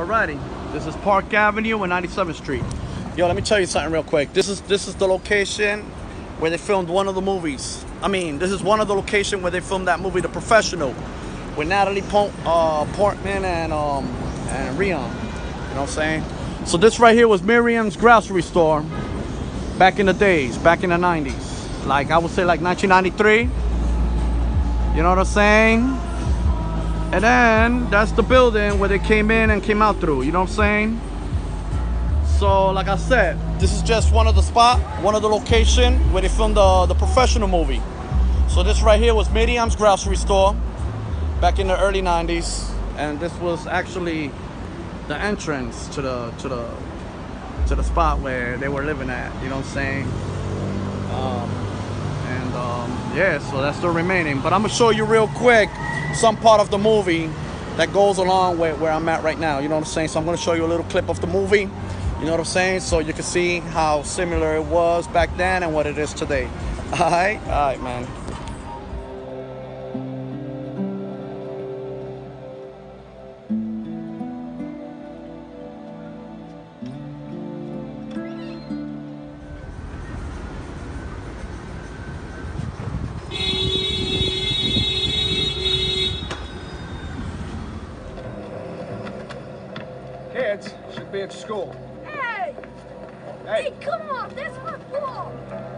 Alrighty, this is Park Avenue and 97th Street. Yo, let me tell you something real quick. This is this is the location where they filmed one of the movies. I mean, this is one of the location where they filmed that movie, The Professional, with Natalie uh, Portman and um and Rion. You know what I'm saying? So this right here was Miriam's grocery store back in the days, back in the 90s. Like I would say like 1993. You know what I'm saying? And then that's the building where they came in and came out through. You know what I'm saying? So like I said, this is just one of the spot, one of the location where they filmed the, the professional movie. So this right here was Miriam's grocery store back in the early 90s. And this was actually the entrance to the to the to the spot where they were living at. You know what I'm saying? Um, and um, yeah, so that's still remaining. But I'm gonna show you real quick some part of the movie that goes along with where I'm at right now. You know what I'm saying? So I'm gonna show you a little clip of the movie. You know what I'm saying? So you can see how similar it was back then and what it is today. All right, all right, man. Kids should be at school. Hey! Hey. Hey, come on, that's my ball! Hey, give this